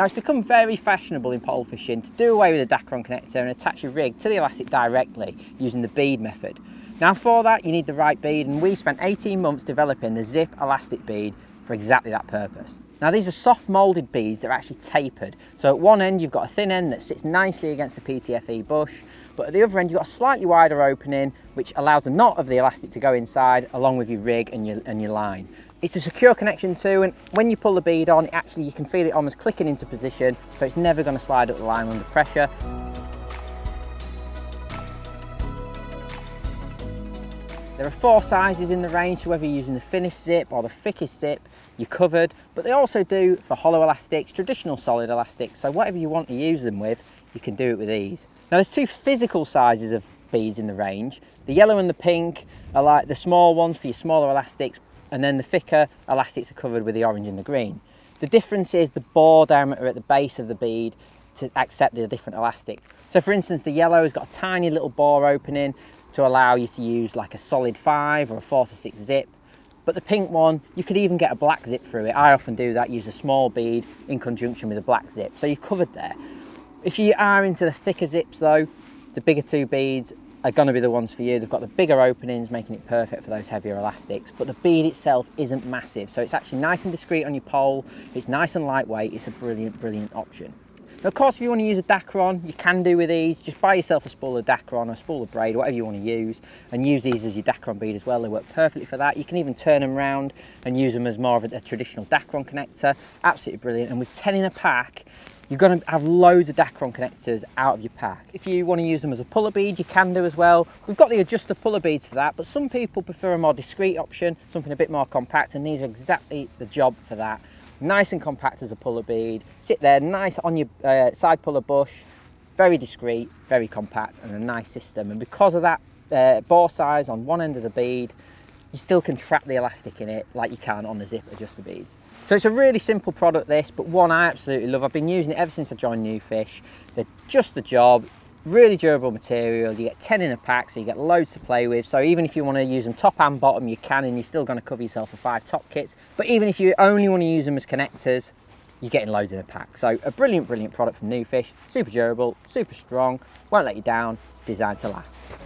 Now it's become very fashionable in pole fishing to do away with the Dacron connector and attach your rig to the elastic directly using the bead method. Now for that you need the right bead and we spent 18 months developing the Zipp elastic bead for exactly that purpose. Now these are soft moulded beads that are actually tapered. So at one end you've got a thin end that sits nicely against the PTFE bush, but at the other end you've got a slightly wider opening which allows the knot of the elastic to go inside along with your rig and your, and your line. It's a secure connection too, and when you pull the bead on, actually you can feel it almost clicking into position, so it's never going to slide up the line under pressure. There are four sizes in the range, so whether you're using the thinnest Zipp or the thickest Zipp, you're covered, but they also do for hollow elastics, traditional solid elastics, so whatever you want to use them with, you can do it with these. Now there's two physical sizes of beads in the range. The yellow and the pink are like the small ones for your smaller elastics, and then the thicker elastics are covered with the orange and the green. The difference is the bore diameter at the base of the bead to accept the different elastics. So for instance, the yellow has got a tiny little bore opening to allow you to use like a solid five or a four to six Zipp. But the pink one, you could even get a black Zipp through it. I often do that, use a small bead in conjunction with a black Zipp. So you're covered there. If you are into the thicker Zipps though, the bigger two beads are going to be the ones for you. They've got the bigger openings, making it perfect for those heavier elastics, but the bead itself isn't massive. So it's actually nice and discreet on your pole. It's nice and lightweight. It's a brilliant, brilliant option. Of course, if you want to use a Dacron, you can do with these. Just buy yourself a spool of Dacron a spool of braid, whatever you want to use, and use these as your Dacron bead as well. They work perfectly for that. You can even turn them around and use them as more of a, a traditional Dacron connector. Absolutely brilliant. And with 10 in a pack, you're going to have loads of Dacron connectors out of your pack. If you want to use them as a puller bead, you can do as well. We've got the adjuster puller beads for that, but some people prefer a more discreet option, something a bit more compact, and these are exactly the job for that. Nice and compact as a puller bead, sit there nice on your uh, side puller bush, very discreet, very compact, and a nice system. And because of that uh, bore size on one end of the bead, you still can trap the elastic in it like you can on the Zipp adjuster beads. So it's a really simple product this, but one I absolutely love. I've been using it ever since I joined NuFish. They're just the job, really durable material. You get 10 in a pack, so you get loads to play with. So even if you want to use them top and bottom, you can, and you're still going to cover yourself for five top kits. But even if you only want to use them as connectors, you're getting loads in a pack. So a brilliant, brilliant product from NuFish. Super durable, super strong, won't let you down, designed to last.